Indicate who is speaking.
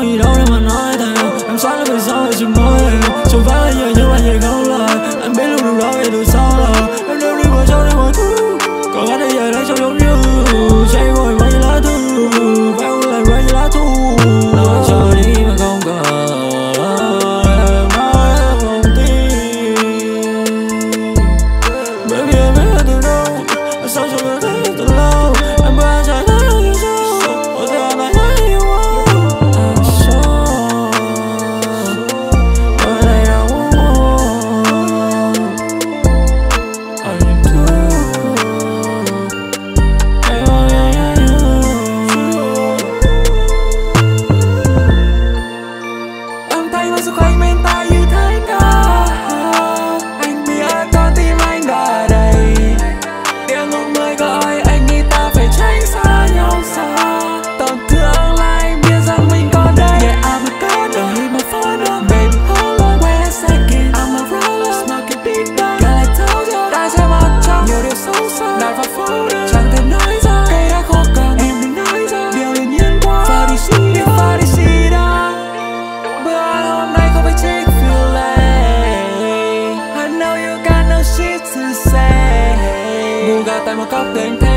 Speaker 1: có gì đâu để mà nói thề Em xóa nó về sau để chuyện mới Dù vắng là giờ nhưng mà về không Kuga taimu kapteeni